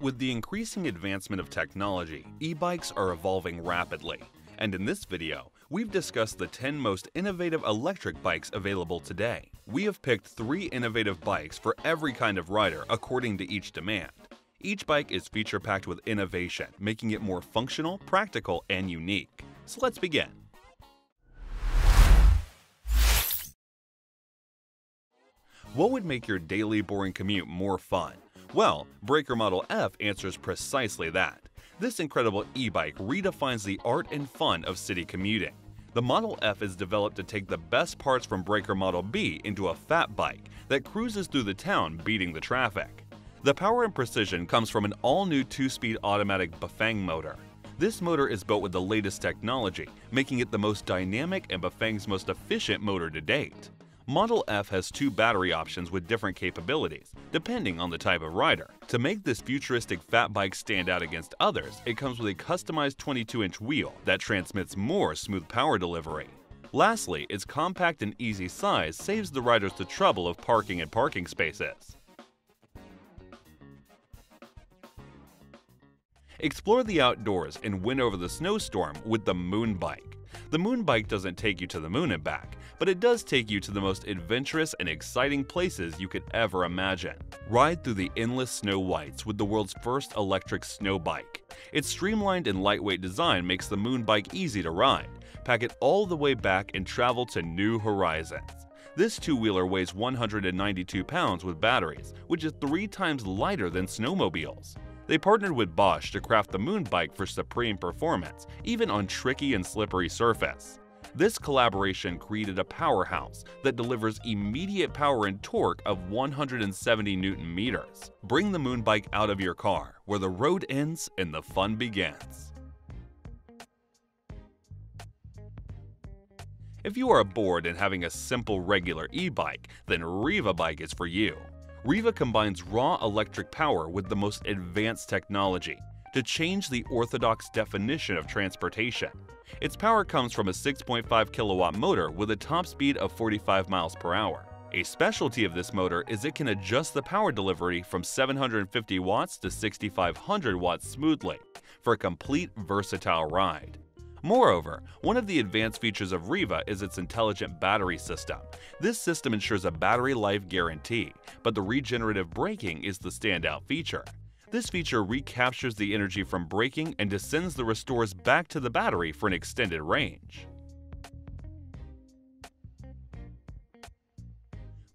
With the increasing advancement of technology, e-bikes are evolving rapidly. And in this video, we've discussed the 10 most innovative electric bikes available today. We have picked three innovative bikes for every kind of rider according to each demand. Each bike is feature-packed with innovation, making it more functional, practical, and unique. So let's begin. What would make your daily boring commute more fun? Well, Brekr Model F answers precisely that. This incredible e-bike redefines the art and fun of city commuting. The Model F is developed to take the best parts from Brekr Model B into a fat bike that cruises through the town beating the traffic. The power and precision comes from an all-new 2-speed automatic Bafang motor. This motor is built with the latest technology, making it the most dynamic and Bafang's most efficient motor to date. Model F has two battery options with different capabilities, depending on the type of rider. To make this futuristic fat bike stand out against others, it comes with a customized 22-inch wheel that transmits more smooth power delivery. Lastly, its compact and easy size saves the riders the trouble of parking and parking spaces. Explore the outdoors and win over the snowstorm with the Moon Bike. The Moon Bike doesn't take you to the moon and back, but it does take you to the most adventurous and exciting places you could ever imagine. Ride through the endless snow whites with the world's first electric snow bike. Its streamlined and lightweight design makes the Moon Bike easy to ride. Pack it all the way back and travel to new horizons. This two-wheeler weighs 192 pounds with batteries, which is three times lighter than snowmobiles. They partnered with Bosch to craft the Moon Bike for supreme performance, even on tricky and slippery surface. This collaboration created a powerhouse that delivers immediate power and torque of 170 newton meters. Bring the Moon Bike out of your car, where the road ends and the fun begins. If you are bored and having a simple regular e-bike, then REVA Bike is for you. REVA combines raw electric power with the most advanced technology to change the orthodox definition of transportation. Its power comes from a 6.5 kilowatt motor with a top speed of 45 miles per hour. A specialty of this motor is it can adjust the power delivery from 750 watts to 6500 watts smoothly for a complete versatile ride. Moreover, one of the advanced features of REVA is its intelligent battery system. This system ensures a battery life guarantee, but the regenerative braking is the standout feature. This feature recaptures the energy from braking and descends the restores back to the battery for an extended range.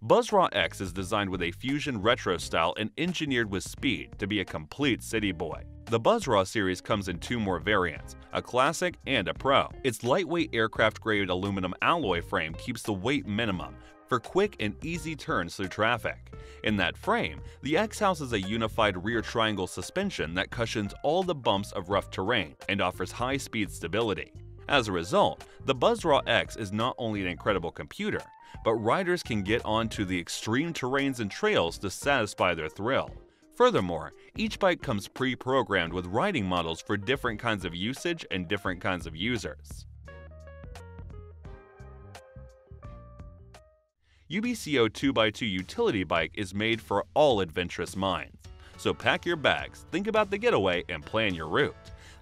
BuzzRaw X is designed with a Fusion retro style and engineered with speed to be a complete city boy. The BuzzRaw series comes in two more variants, a Classic and a Pro. Its lightweight aircraft-grade aluminum alloy frame keeps the weight minimum for quick and easy turns through traffic. In that frame, the X houses a unified rear triangle suspension that cushions all the bumps of rough terrain and offers high-speed stability. As a result, the BuzzRaw X is not only an incredible computer, but riders can get onto the extreme terrains and trails to satisfy their thrill. Furthermore, each bike comes pre-programmed with riding models for different kinds of usage and different kinds of users. UBCO 2x2 utility bike is made for all adventurous minds. So pack your bags, think about the getaway, and plan your route.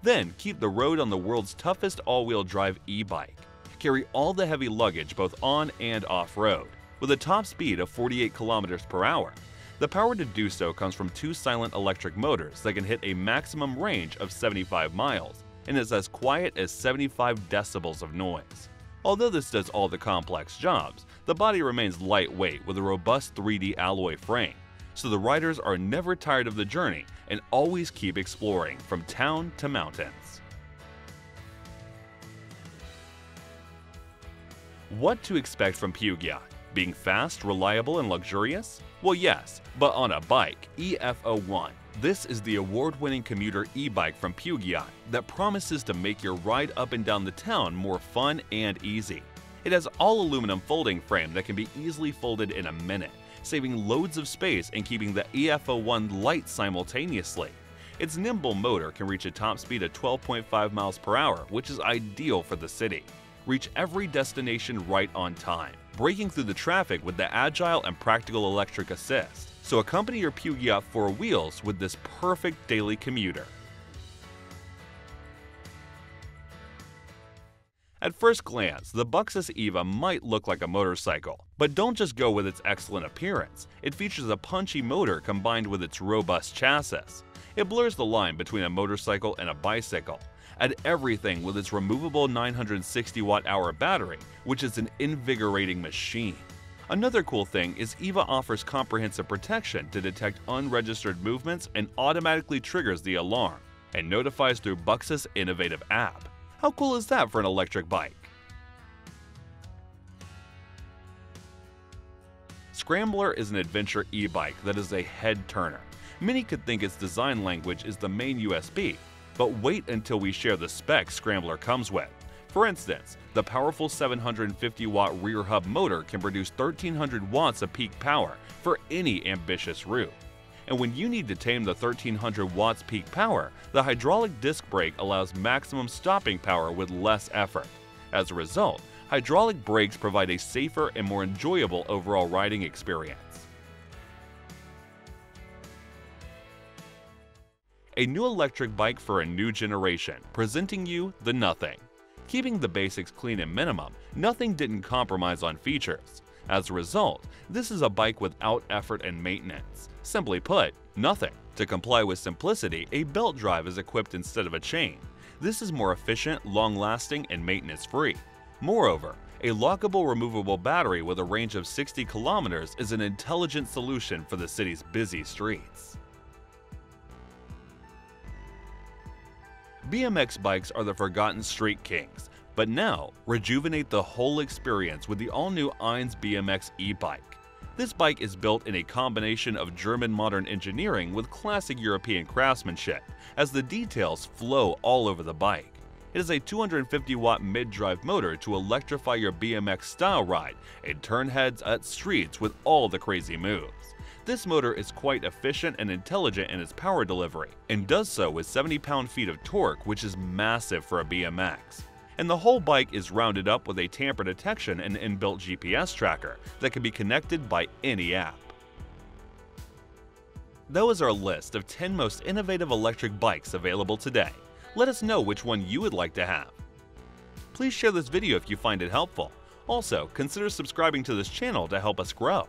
Then keep the road on the world's toughest all-wheel drive e-bike. Carry all the heavy luggage both on and off-road. With a top speed of 48 kilometers per hour, the power to do so comes from two silent electric motors that can hit a maximum range of 75 miles and is as quiet as 75 decibels of noise. Although this does all the complex jobs, the body remains lightweight with a robust 3D alloy frame, so the riders are never tired of the journey and always keep exploring from town to mountains. What to expect from Peugeot? Being fast, reliable, and luxurious? Well, yes, but on a bike, EF01. This is the award-winning commuter e-bike from Peugeot that promises to make your ride up and down the town more fun and easy. It has all-aluminum folding frame that can be easily folded in a minute, saving loads of space and keeping the EF01 light simultaneously. Its nimble motor can reach a top speed of 12.5 miles per hour, which is ideal for the city. Reach every destination right on time braking through the traffic with the agile and practical electric assist. So accompany your Peugeot 4 wheels with this perfect daily commuter. At first glance, the Buxus Eva might look like a motorcycle, but don't just go with its excellent appearance. It features a punchy motor combined with its robust chassis. It blurs the line between a motorcycle and a bicycle. Add everything with its removable 960 watt-hour battery, which is an invigorating machine. Another cool thing is EVA offers comprehensive protection to detect unregistered movements and automatically triggers the alarm, and notifies through Buxus' innovative app. How cool is that for an electric bike? Scrambler is an adventure e-bike that is a head-turner. Many could think its design language is the main USP, but wait until we share the specs Scrambler comes with. For instance, the powerful 750 watt rear hub motor can produce 1300 watts of peak power for any ambitious route and when you need to tame the 1300 watts peak power, the hydraulic disc brake allows maximum stopping power with less effort. As a result, hydraulic brakes provide a safer and more enjoyable overall riding experience. A new electric bike for a new generation, presenting you the Nothing. Keeping the basics clean and minimum, Nothing didn't compromise on features. As a result, this is a bike without effort and maintenance. Simply put, nothing. To comply with simplicity, a belt drive is equipped instead of a chain. This is more efficient, long-lasting, and maintenance-free. Moreover, a lockable removable battery with a range of 60 kilometers is an intelligent solution for the city's busy streets. BMX bikes are the forgotten street kings, but now rejuvenate the whole experience with the all-new Eins BMX e-bike. This bike is built in a combination of German modern engineering with classic European craftsmanship, as the details flow all over the bike. It is a 250 watt mid-drive motor to electrify your BMX style ride and turn heads at streets with all the crazy moves. This motor is quite efficient and intelligent in its power delivery, and does so with 70 pound-feet of torque which is massive for a BMX and the whole bike is rounded up with a tamper detection and inbuilt GPS tracker that can be connected by any app. That was our list of 10 most innovative electric bikes available today. Let us know which one you would like to have. Please share this video if you find it helpful. Also, consider subscribing to this channel to help us grow.